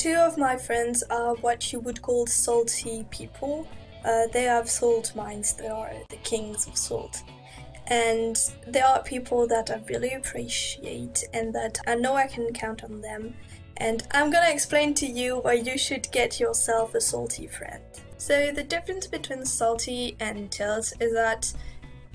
Two of my friends are what you would call salty people. Uh, they have salt mines, they are the kings of salt. And there are people that I really appreciate and that I know I can count on them. And I'm gonna explain to you why you should get yourself a salty friend. So, the difference between salty and tilt is that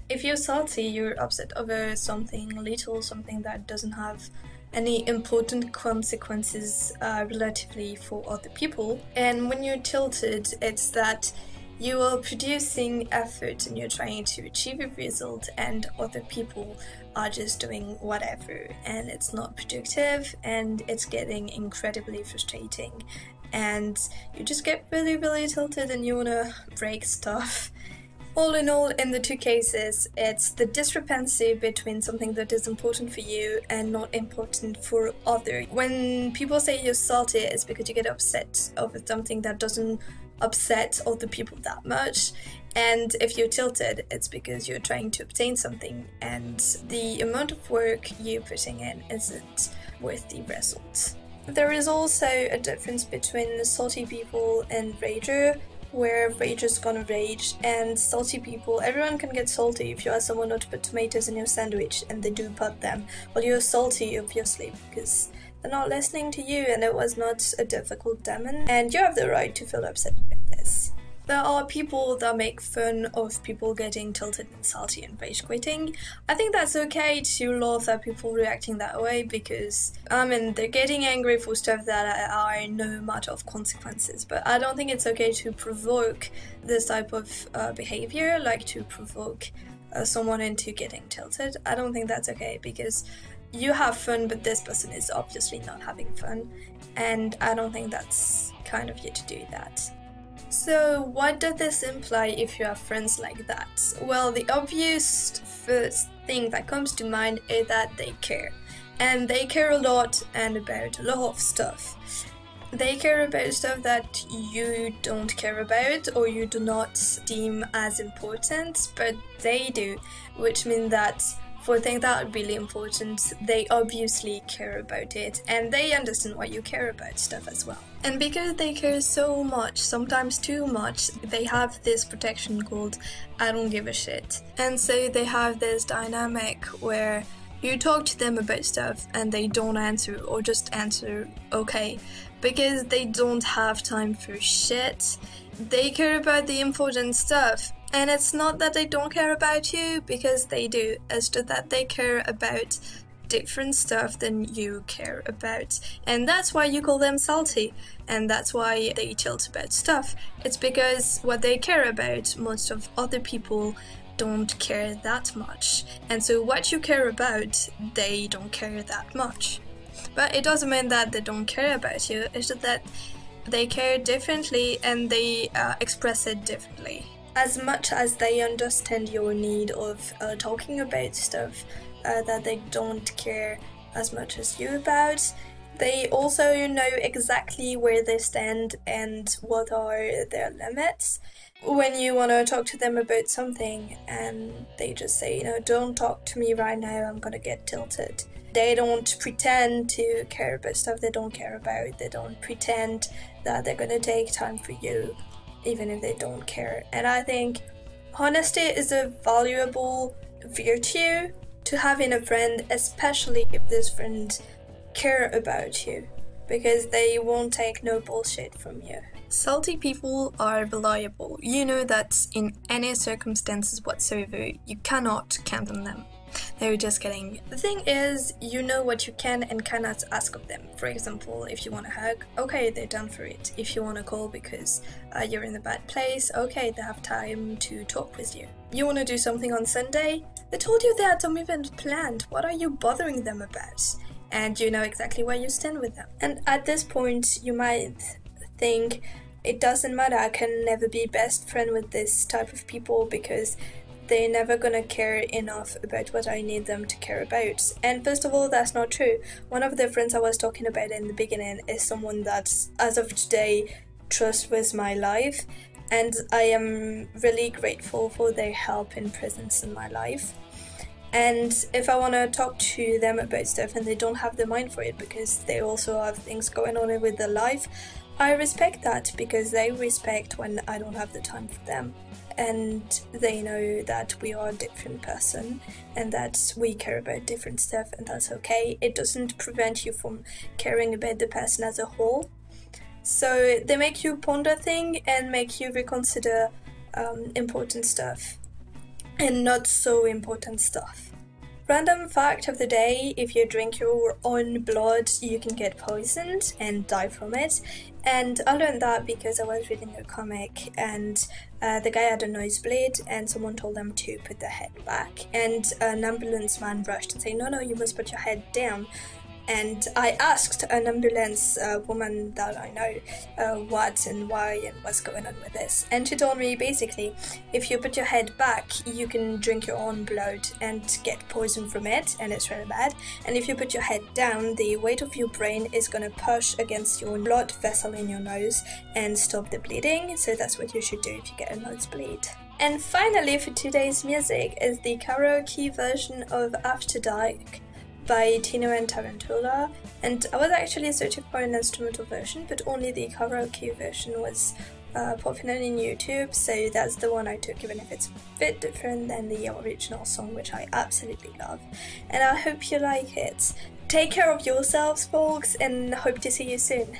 if you're salty, you're upset over something little, something that doesn't have any important consequences uh, relatively for other people. And when you're tilted, it's that you are producing effort and you're trying to achieve a result, and other people are just doing whatever, and it's not productive, and it's getting incredibly frustrating. And you just get really, really tilted, and you want to break stuff. All in all, in the two cases, it's the discrepancy between something that is important for you and not important for other. When people say you're salty, it's because you get upset over something that doesn't upset other people that much. And if you're tilted, it's because you're trying to obtain something, and the amount of work you're putting in isn't worth the result. There is also a difference between salty people and rager where rage is gonna rage and salty people. Everyone can get salty if you ask someone not to put tomatoes in your sandwich and they do put them. Well you're salty obviously because they're not listening to you and it was not a difficult demon. And you have the right to feel upset there are people that make fun of people getting tilted and salty and rage quitting. I think that's okay to laugh at people reacting that way because, I mean, they're getting angry for stuff that are no matter of consequences. But I don't think it's okay to provoke this type of uh, behavior, like to provoke uh, someone into getting tilted. I don't think that's okay because you have fun, but this person is obviously not having fun. And I don't think that's kind of you to do that. So, what does this imply if you have friends like that? Well, the obvious first thing that comes to mind is that they care. And they care a lot and about a lot of stuff. They care about stuff that you don't care about or you do not deem as important, but they do, which means that for things that are really important, they obviously care about it and they understand why you care about stuff as well. And because they care so much, sometimes too much, they have this protection called I don't give a shit. And so they have this dynamic where you talk to them about stuff and they don't answer or just answer okay because they don't have time for shit. They care about the important stuff and it's not that they don't care about you, because they do. It's just that they care about different stuff than you care about. And that's why you call them salty. And that's why they tilt about stuff. It's because what they care about, most of other people don't care that much. And so what you care about, they don't care that much. But it doesn't mean that they don't care about you, it's just that they care differently and they uh, express it differently as much as they understand your need of uh, talking about stuff uh, that they don't care as much as you about, they also know exactly where they stand and what are their limits. When you want to talk to them about something and they just say, you know, don't talk to me right now, I'm gonna get tilted. They don't pretend to care about stuff they don't care about. They don't pretend that they're gonna take time for you even if they don't care. And I think honesty is a valuable virtue to have in a friend, especially if this friend care about you, because they won't take no bullshit from you. Salty people are reliable. You know that in any circumstances whatsoever, you cannot count on them. They're just kidding. The thing is, you know what you can and cannot ask of them. For example, if you want a hug, okay, they're done for it. If you want to call because uh, you're in a bad place, okay, they have time to talk with you. You want to do something on Sunday? They told you they had some event planned. What are you bothering them about? And you know exactly where you stand with them. And at this point, you might think, it doesn't matter, I can never be best friend with this type of people because they're never gonna care enough about what I need them to care about. And first of all, that's not true. One of the friends I was talking about in the beginning is someone that, as of today, trusts with my life, and I am really grateful for their help and presence in my life. And if I want to talk to them about stuff and they don't have the mind for it because they also have things going on with their life, I respect that because they respect when I don't have the time for them. And they know that we are a different person and that we care about different stuff, and that's okay. It doesn't prevent you from caring about the person as a whole. So they make you ponder things and make you reconsider um, important stuff and not so important stuff. Random fact of the day if you drink your own blood, you can get poisoned and die from it. And I learned that because I was reading a comic and uh, the guy had a nosebleed and someone told them to put their head back. And an ambulance man rushed and said, No, no, you must put your head down and I asked an ambulance uh, woman that I know uh, what and why and what's going on with this. And she told me basically, if you put your head back, you can drink your own blood and get poison from it, and it's really bad. And if you put your head down, the weight of your brain is gonna push against your blood vessel in your nose and stop the bleeding. So that's what you should do if you get a nosebleed. And finally, for today's music is the karaoke version of After Dark by Tito and Tarantula, and I was actually searching for an instrumental version, but only the karaoke version was uh, popular in YouTube, so that's the one I took, even if it's a bit different than the original song, which I absolutely love. And I hope you like it. Take care of yourselves, folks, and hope to see you soon.